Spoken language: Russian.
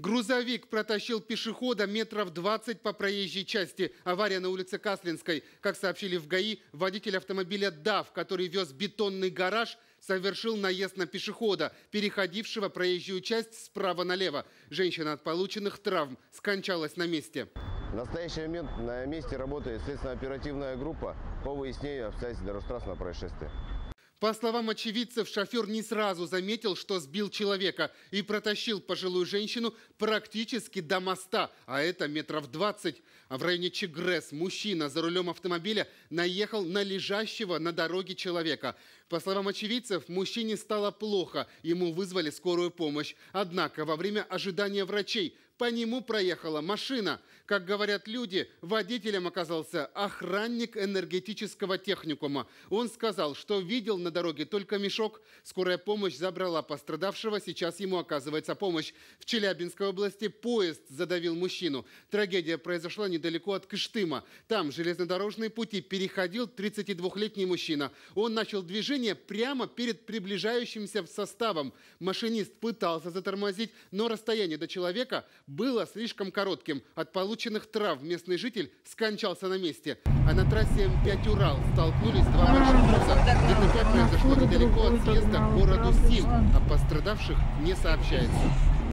Грузовик протащил пешехода метров 20 по проезжей части. Авария на улице Каслинской. Как сообщили в ГАИ, водитель автомобиля «ДАВ», который вез бетонный гараж, совершил наезд на пешехода, переходившего проезжую часть справа налево. Женщина от полученных травм скончалась на месте. В настоящий момент на месте работает следственно-оперативная группа по выяснению обстоятельств дорожно-транспортного происшествия. По словам очевидцев, шофер не сразу заметил, что сбил человека и протащил пожилую женщину практически до моста, а это метров 20. А в районе Чегрес мужчина за рулем автомобиля наехал на лежащего на дороге человека. По словам очевидцев, мужчине стало плохо, ему вызвали скорую помощь. Однако во время ожидания врачей по нему проехала машина. Как говорят люди, водителем оказался охранник энергетического техникума. Он сказал, что видел на дороге только мешок. Скорая помощь забрала пострадавшего, сейчас ему оказывается помощь. В Челябинской области поезд задавил мужчину. Трагедия произошла недалеко от Кыштыма. Там железнодорожные пути переходил 32-летний мужчина. Он начал движение прямо перед приближающимся составом. Машинист пытался затормозить, но расстояние до человека было слишком коротким. От полученных травм местный житель скончался на месте. А на трассе М5 Урал столкнулись два. ДТП произошло недалеко от съезда к городу Сим, а пострадавших не сообщается.